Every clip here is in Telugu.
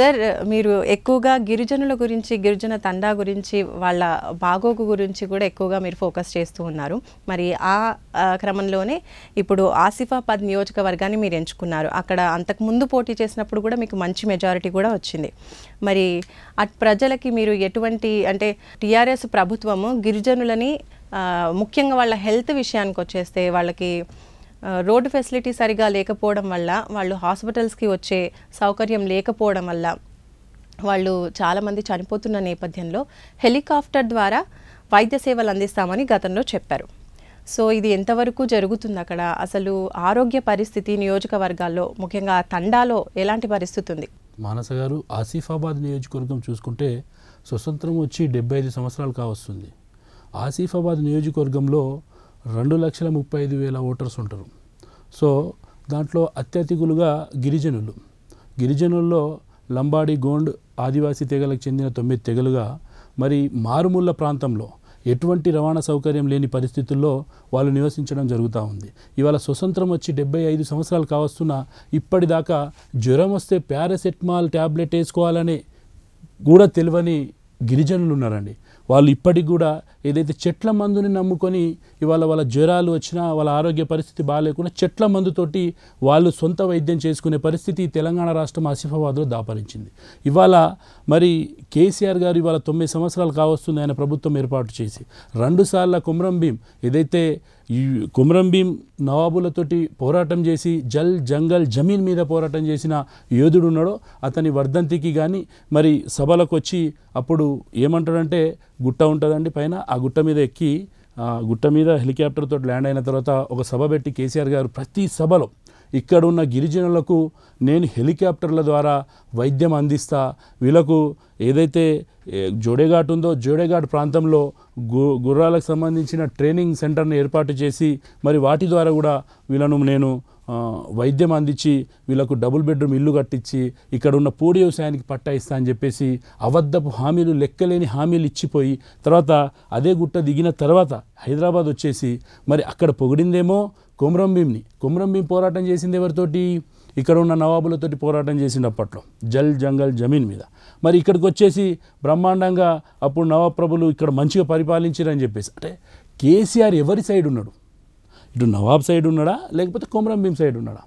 సార్ మీరు ఎక్కువగా గిరిజనుల గురించి గిరిజన తండా గురించి వాళ్ళ బాగోగు గురించి కూడా ఎక్కువగా మీరు ఫోకస్ చేస్తూ ఉన్నారు. మరి ఆ క్రమంలోనే ఇప్పుడు ఆసిఫాబాద్ నియోజకవర్గాన్ని మీరు ఎంచుకున్నారు. అక్కడ అంతకు ముందు పోటీ చేసినప్పుడు కూడా మీకు మంచి మెజారిటీ కూడా వచ్చింది. మరి అట్ ప్రజలకి మీరు ఎటువంటి అంటే టీఆర్ఎస్ ప్రభుత్వము గిరిజనులని ముఖ్యంగా వాళ్ళ హెల్త్ విషయానికి వచ్చేస్తే వాళ్ళకి రోడ్డు ఫెసిలిటీ సరిగా లేకపోవడం వల్ల వాళ్ళు హాస్పిటల్స్కి వచ్చే సౌకర్యం లేకపోవడం వల్ల వాళ్ళు చాలామంది చనిపోతున్న నేపథ్యంలో హెలికాప్టర్ ద్వారా వైద్య సేవలు అందిస్తామని గతంలో చెప్పారు. సో ఇది ఎంతవరకు జరుగుతుంది అక్కడ? అసలు ఆరోగ్య పరిస్థితి నియోజకవర్గాల్లో ముఖ్యంగా తండాలో ఎలాంటి పరిస్థితి ఉంది? మానస గారు ఆసిఫాబాద్ నియోజకవర్గం చూసుకుంటే స్వతంత్రం వచ్చి డెబ్బై ఐదు సంవత్సరాలు కావస్తుంది. ఆసిఫాబాద్ నియోజకవర్గంలో రెండు లక్షల ముప్పై ఐదు వేల ఓటర్స్ ఉంటారు. సో దాంట్లో అత్యధికులుగా గిరిజనులు. గిరిజనుల్లో లంబాడి గోండ్ ఆదివాసీ తెగలకు చెందిన తొమ్మిది తెగలుగా మరి మారుమూల ప్రాంతంలో ఎటువంటి రవాణా సౌకర్యం లేని పరిస్థితుల్లో వాళ్ళు నివసించడం జరుగుతూ ఉంది. ఇవాళ స్వతంత్రం వచ్చి డెబ్బై ఐదు సంవత్సరాలు కావస్తున్నా ఇప్పటిదాకా జ్వరం వస్తే పారాసెటమాల్ ట్యాబ్లెట్ వేసుకోవాలని కూడా తెలియని గిరిజనులు ఉన్నారండి. వాళ్ళు ఇప్పటికి కూడా ఏదైతే చెట్ల మందుని నమ్ముకొని ఇవాళ వాళ్ళ జ్వరాలు వచ్చినా వాళ్ళ ఆరోగ్య పరిస్థితి బాగాలేకుండా చెట్ల మందుతోటి వాళ్ళు సొంత వైద్యం చేసుకునే పరిస్థితి తెలంగాణ రాష్ట్రం ఆసిఫాబాద్లో దాపరించింది. ఇవాళ మరి కేసీఆర్ గారు ఇవాళ తొమ్మిది సంవత్సరాలు కావస్తుంది ఆయన ప్రభుత్వం ఏర్పాటు చేసి. రెండుసార్ల కుమ్రం భీం ఏదైతే ఈ కుమ్రం భీం నవాబులతోటి పోరాటం చేసి జల్ జంగల్ జమీన్ మీద పోరాటం చేసిన యోధుడు ఉన్నాడో అతని వర్ధంతికి కానీ మరి సభలకు వచ్చి అప్పుడు ఏమంటాడంటే గుట్ట ఉంటుందండి పైన ఆ గుట్ట మీద ఎక్కి గుట్ట మీద హెలికాప్టర్తో ల్యాండ్ అయిన తర్వాత ఒక సభ పెట్టి కేసీఆర్ గారు ప్రతి సభలో ఇక్కడ ఉన్న గిరిజనులకు నేను హెలికాప్టర్ల ద్వారా వైద్యం అందిస్తా. వీళ్ళకు ఏదైతే జోడేఘాట్ ఉందో జోడేఘాట్ ప్రాంతంలో గు గుర్రాలకు సంబంధించిన ట్రైనింగ్ సెంటర్ని ఏర్పాటు చేసి మరి వాటి ద్వారా కూడా వీళ్ళను నేను వైద్యం అందించి వీళ్ళకు డబుల్ బెడ్రూమ్ ఇల్లు కట్టించి ఇక్కడ ఉన్న పూడి వ్యవసాయానికి పట్టా ఇస్తా అని చెప్పేసి అబద్ధపు హామీలు లెక్కలేని హామీలు ఇచ్చిపోయి తర్వాత అదే గుట్ట దిగిన తర్వాత హైదరాబాద్ వచ్చేసి మరి అక్కడ పొగిడిందేమో కొమరం భీమ్ని. కొమరం భీమ్ పోరాటం చేసింది ఎవరితోటి? ఇక్కడ ఉన్న నవాబులతోటి పోరాటం చేసింది అప్పట్లో. జల్ జంగల్ జమీన్ మీద. మరి ఇక్కడికి వచ్చేసి బ్రహ్మాండంగా అప్పుడు నవాబ్ ఇక్కడ మంచిగా పరిపాలించారని చెప్పేసి. అంటే కేసీఆర్ ఎవరి సైడ్ ఉన్నాడు? ఇటు నవాబ్ సైడ్ ఉన్నాడా? లేకపోతే కొమరం భీమ్ సైడ్ ఉన్నాడా?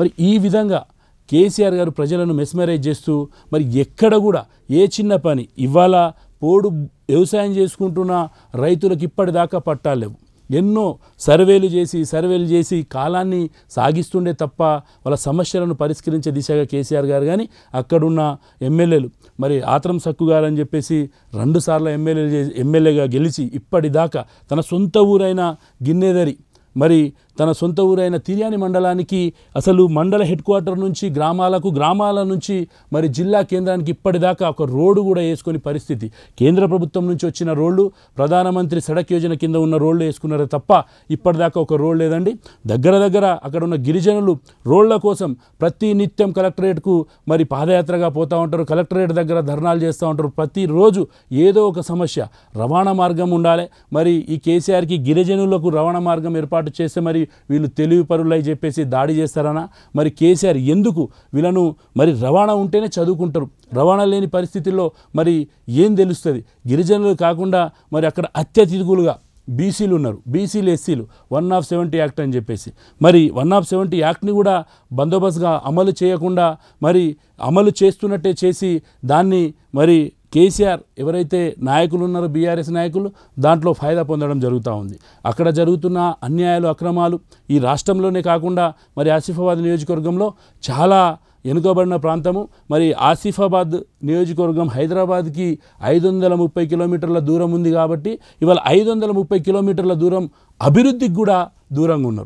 మరి ఈ విధంగా కేసీఆర్ గారు ప్రజలను మెస్మరైజ్ చేస్తూ మరి ఎక్కడ కూడా ఏ చిన్న పని ఇవాళ పోడు వ్యవసాయం చేసుకుంటున్న రైతులకు ఇప్పటిదాకా పట్టాలేవు ఎన్నో సర్వేలు చేసి సర్వేలు చేసి కాలాన్ని సాగిస్తుండే తప్ప వాళ్ళ సమస్యలను పరిష్కరించే దిశగా కేసీఆర్ గారు కానీ అక్కడున్న ఎమ్మెల్యేలు. మరి ఆత్రం సక్కు గారు అని చెప్పేసి రెండుసార్లు ఎమ్మెల్యే ఎమ్మెల్యేగా గెలిచి ఇప్పటిదాకా తన సొంత ఊరైన గిన్నెదరి మరి తన సొంత ఊరైన తిర్యాని మండలానికి అసలు మండల హెడ్ క్వార్టర్ నుంచి గ్రామాలకు గ్రామాల నుంచి మరి జిల్లా కేంద్రానికి ఇప్పటిదాకా ఒక రోడ్డు కూడా వేసుకొని పరిస్థితి. కేంద్ర ప్రభుత్వం నుంచి వచ్చిన రోడ్లు ప్రధానమంత్రి సడక్ యోజన కింద ఉన్న రోడ్లు వేసుకున్నారే తప్ప ఇప్పటిదాకా ఒక రోడ్ లేదండి. దగ్గర దగ్గర అక్కడ ఉన్న గిరిజనులు రోడ్ల కోసం ప్రతి నిత్యం కలెక్టరేట్కు మరి పాదయాత్రగా పోతూ ఉంటారు. కలెక్టరేట్ దగ్గర ధర్నాలు చేస్తూ ఉంటారు. ప్రతిరోజు ఏదో ఒక సమస్య. రవాణా మార్గం ఉండాలి. మరి ఈ కేసీఆర్కి గిరిజనులకు రవాణా మార్గం ఏర్పాటు చేస్తే మరి వీళ్ళు తెలివి పరులై చెప్పేసి దాడి చేస్తారనా? మరి కేసీఆర్ ఎందుకు వీళ్ళను మరి రవాణా ఉంటేనే చదువుకుంటారు? రవాణా లేని పరిస్థితుల్లో మరి ఏం తెలుస్తుంది? గిరిజనులు కాకుండా మరి అక్కడ అత్యతిథులుగా బీసీలు ఉన్నారు. బీసీలు ఎస్సీలు. వన్ ఆఫ్ సెవెంటీ యాక్ట్ అని చెప్పేసి. మరి వన్ ఆఫ్ సెవెంటీ యాక్ట్ని కూడా బందోబస్తుగా అమలు చేయకుండా మరి అమలు చేస్తున్నట్టే చేసి దాన్ని మరి కేసీఆర్ ఎవరైతే నాయకులు ఉన్నారో బీఆర్ఎస్ నాయకులు దాంట్లో ఫాయిదా పొందడం జరుగుతూ ఉంది. అక్కడ జరుగుతున్న అన్యాయాలు అక్రమాలు ఈ రాష్ట్రంలోనే కాకుండా మరి ఆసిఫాబాద్ నియోజకవర్గంలో చాలా వెనుకబడిన ప్రాంతము. మరి ఆసిఫాబాద్ నియోజకవర్గం హైదరాబాద్కి ఐదు వందల ముప్పై కిలోమీటర్ల దూరం ఉంది కాబట్టి ఇవాళ ఐదు వందల ముప్పై కిలోమీటర్ల దూరం అభివృద్ధికి కూడా దూరంగా ఉన్నారు.